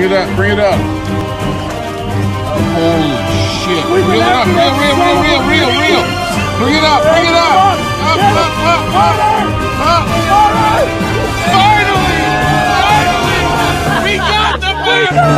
Bring it up, bring it up. Holy shit. Reel it up, reel, reel, reel, reel, reel, reel. Bring it up, bring it up. Up, up, up, up, up. Finally! Finally! We got the bird!